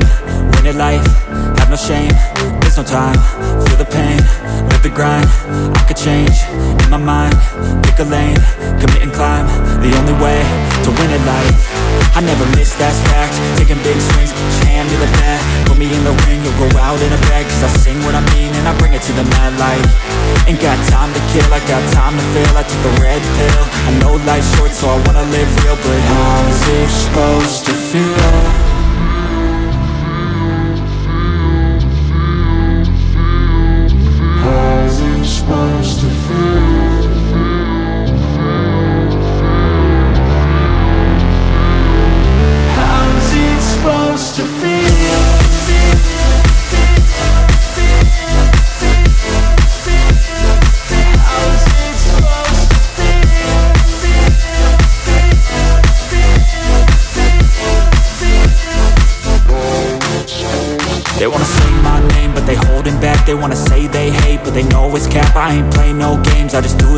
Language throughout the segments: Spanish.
game, win it life, have no shame, there's no time, feel the pain, live the grind, I could change, in my mind, pick a lane, commit and climb, the only way to win it life, I never miss, that's fact, taking big swings, hand to the bat, put me in the ring, you'll go out in a bag, cause I sing what I mean and I bring it to the mad light, ain't got time to kill, I got time to feel, I took the red pill, I know life's short so I wanna live real, but how's it supposed to feel? always cap, I ain't play no games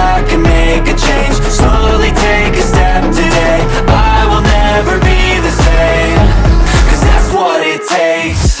I can make a change. Slowly take a step today. I will never be the same. Cause that's what it takes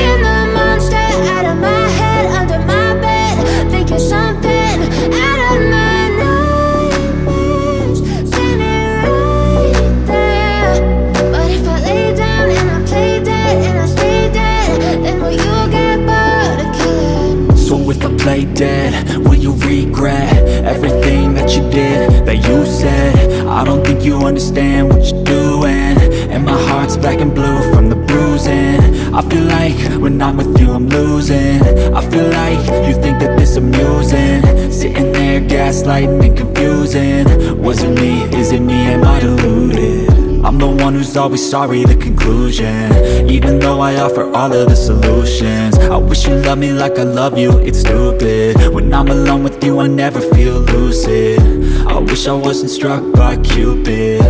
gaslighting and confusing. Was it me, is it me, am I deluded? I'm the one who's always sorry, the conclusion. Even though I offer all of the solutions. I wish you loved me like I love you, it's stupid. When I'm alone with you, I never feel lucid. I wish I wasn't struck by Cupid.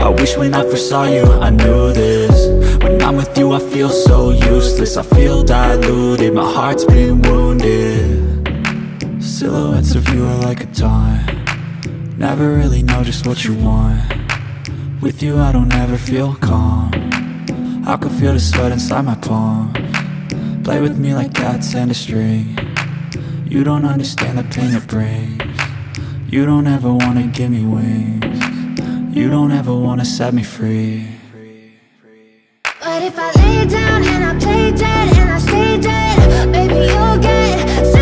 I wish when I first saw you, I knew this. When I'm with you, I feel so useless. I feel diluted, my heart's been wounded Silhouettes of you are like a taunt Never really know just what you want. With you I don't ever feel calm. I can feel the sweat inside my palm. Play with me like cats and a string. You don't understand the pain it brings. You don't ever wanna give me wings. You don't ever wanna set me free. But if I lay down and I play dead and I stay dead Baby, you'll get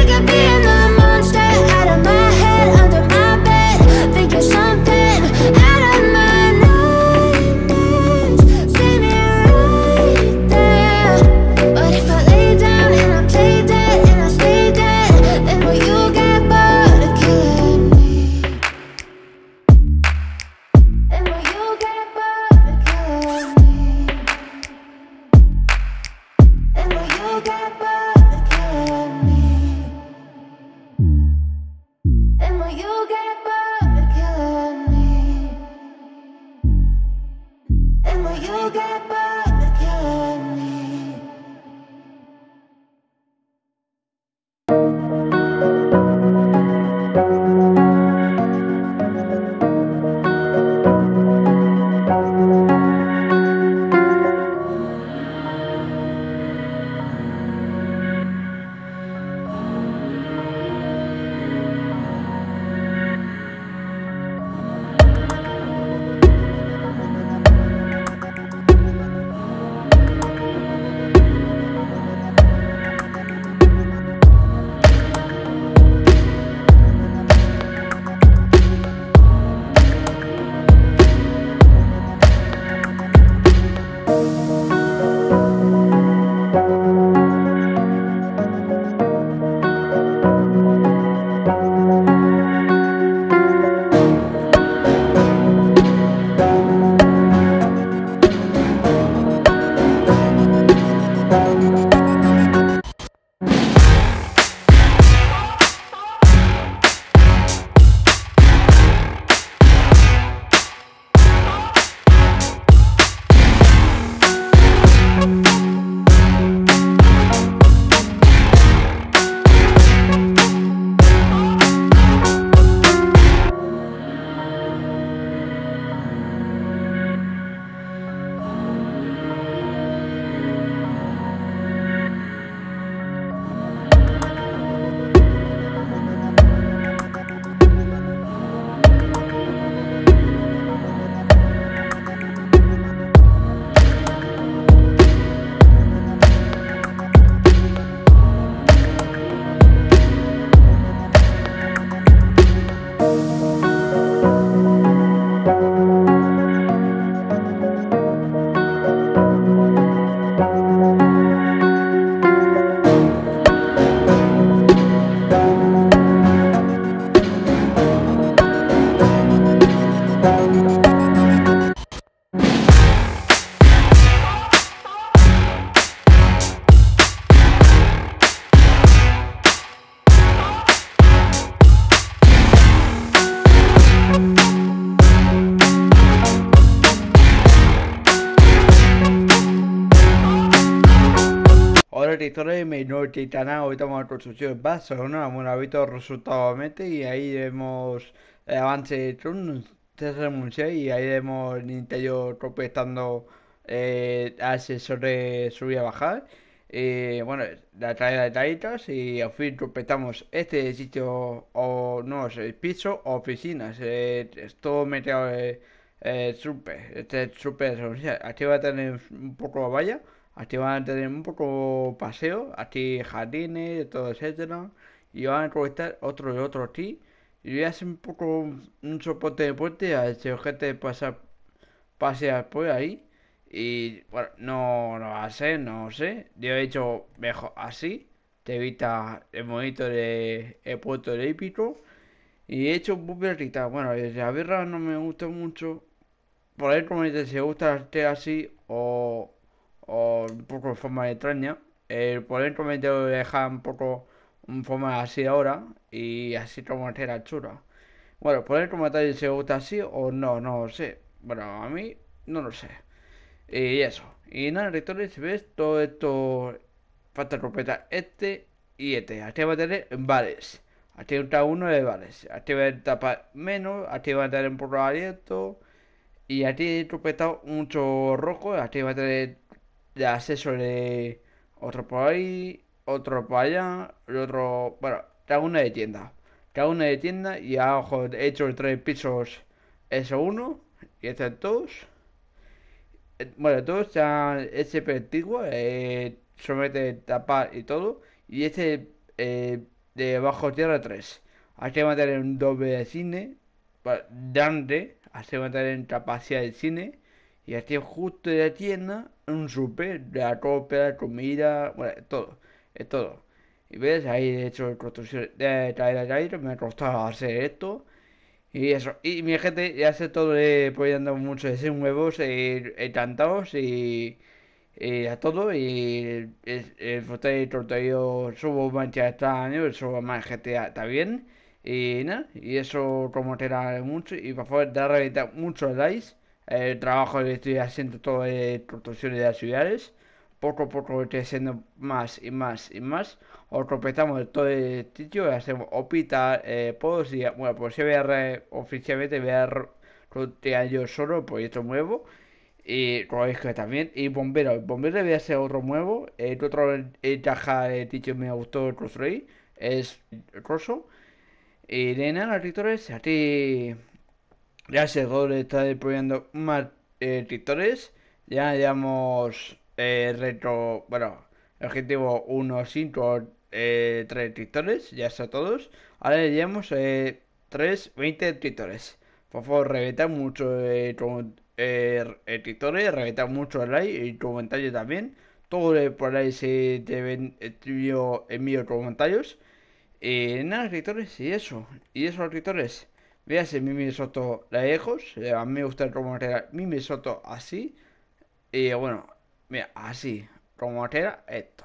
es Titana, hoy estamos en construcción en Barcelona, bueno, ha visto resultados y ahí vemos el avance de Trump, y ahí vemos el interior tropezando eh, asesores subir a bajar. Y bueno, la traída de taritas y al fin tropezamos este sitio o no sé, piso o oficinas. Eh, es todo metido eh, eh, super, este super aquí va a tener un poco de valla, aquí van a tener un poco paseo, aquí jardines, todo etcétera. Y van a aprovechar otro y otro aquí. Y voy a hacer un poco un soporte de puente a ese gente pasa pasear por ahí. Y bueno, no lo va a no sé. Yo he hecho mejor así. Te evita el movimiento de el puerto de épico. Y he hecho un birrita. Bueno, la birra no me gusta mucho. Por ahí como si gusta esté así o, o un poco de forma extraña. El dentro me que dejar un poco en forma así ahora. Y así como la chura. Bueno, por el comentario si gusta así o no, no lo sé. Bueno, a mí no lo sé. Y eso. Y nada, si ves todo esto. Falta completar este y este. Aquí va a tener. Aquí está uno de vales. Aquí va a tapar menos. Aquí va a tener un poco abierto. Y aquí he mucho rojo. Aquí va a tener ya acceso de otro ahí. Otro por allá. Y otro. Bueno, cada una de tienda. Cada una de tienda. Y abajo he hecho tres pisos. Eso uno. Y este dos bueno, todo está ese antiguo, eh, somete tapar y todo. Y este eh, de bajo tierra 3. Aquí va a un doble de cine grande, así va a tener capacidad de cine. Y aquí justo de la tienda, un super de la ropa, comida, bueno, todo, es todo. Y ves, ahí he hecho construcción de traer aire, me ha costado hacer esto. Y eso, y mi gente ya sé todo le apoyando mucho ese huevos eh, encantados y, y, a todo y el, el fotel torteo subo mancha este año, subo más gente bien y nada, y eso como te da mucho y por favor dar muchos likes el trabajo que estoy haciendo todo de construcciones de las ciudades poco a poco estoy haciendo más y más y más. Os completamos todo el sitio, hacemos opita, eh, y bueno, pues se VR oficialmente VR yo solo, proyecto nuevo. Y que también. Y bombero, bombero voy a ser otro nuevo. El otro caja de teacher me gustó construir. Es roso. Y de nada, escritores, a ti ya se está deployando más eh, Ya llevamos eh, retro, bueno, objetivo 1, 5, 3 titores, ya está todos. Ahora le llevamos eh, 3, 20 titores. Por favor, reventa mucho eh, eh, titores, reventa mucho el like y comentarios también. Todo por ahí se deben escribió en mis comentarios. Y nada, escritores, y eso. Y eso, escritores. Véase Mimi Soto lejos. Eh, a mí me gusta como Mimi Soto así. Y bueno, Mira, así, como era esto.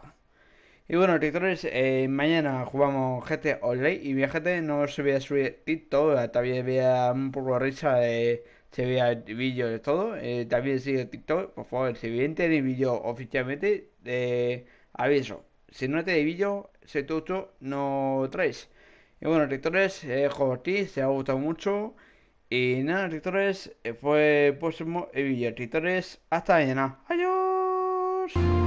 Y bueno, directores, eh, mañana jugamos GT Online y mi gente no se voy subir TikTok, también veía un poco de risa se vea el vídeo de todo. Eh, también sigue TikTok, por favor, si bien tiene vídeo oficialmente, eh, aviso. Si no tiene vídeo, se tuto no traes. Y bueno, directores, eh, dejo ti, se ha gustado mucho. Y nada, directores, fue el próximo vídeo. Directores, hasta mañana. Adiós.